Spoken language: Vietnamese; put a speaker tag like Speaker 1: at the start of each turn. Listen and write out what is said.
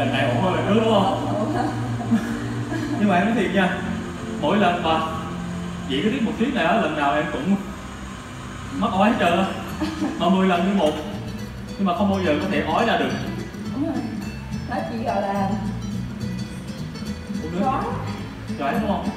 Speaker 1: lần này ổn hơn lần trước đúng
Speaker 2: không?
Speaker 1: Nhưng mà em nói thiệt nha mỗi lần mà diễn cái tiết một tiết này á lần nào em cũng mất ói trời ơi mà 10 lần như một nhưng mà không bao giờ có thể ói ra được.
Speaker 2: Đó chỉ gọi là
Speaker 1: chói chói đúng không?